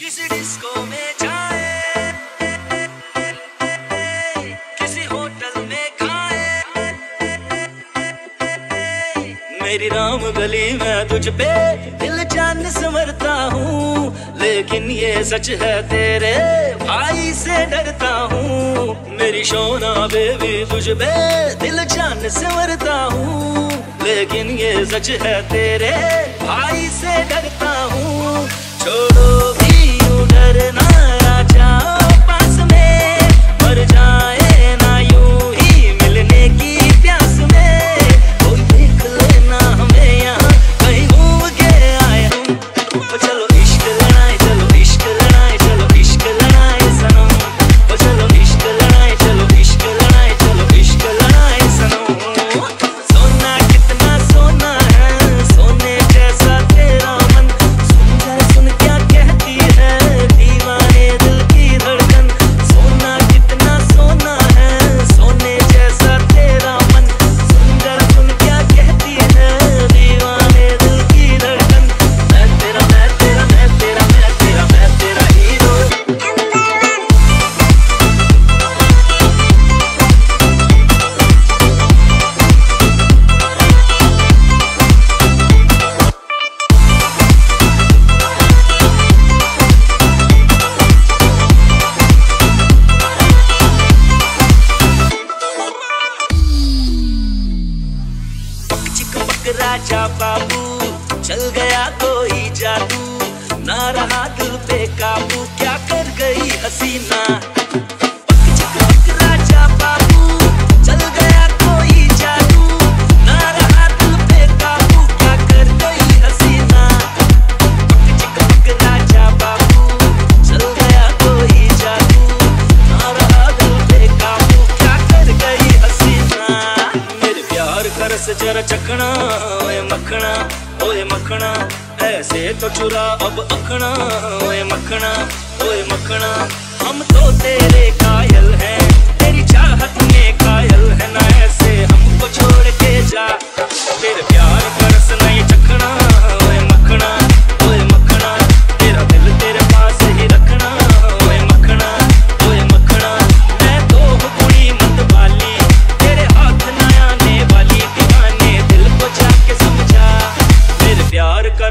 में मेरी राम गली मैं तुझ पे दिल जान समरता हूँ, लेकिन ये सच है तेरे भाई से डरता हूँ। मेरी सोना बेबी तुझ पे दिल जान समरता हूँ, लेकिन ये सच है तेरे भाई राजा बाबू, चल गया कोई जादू। ना रहा दिल पे काबू, क्या कर गई हसीना? चर चखना ओए मखना ओए मखना ऐसे तो चुरा अब अखना ओए मखना ओए मखना हम तो तेरे कायल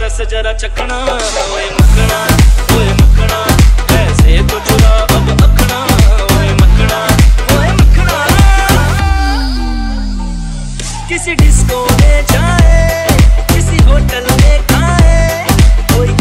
ਦੱਸ ਜਰਾ ਚੱਕਣਾ ਓਏ ਮੱਕਣਾ ਓਏ ਮੱਕਣਾ ਐਸੇ ਤੋ ਚੁਰਾ ਅਬ ਅੱਖਣਾ ਓਏ ਮੱਕਣਾ ਓਏ ਮੱਕਣਾ ਕਿਸੇ ਡਿਸਕੋ ਮੇ ਜਾਏ ਕਿਸੇ ਹੋਟਲ ਮੇ ਖਾਏ ਕੋਈ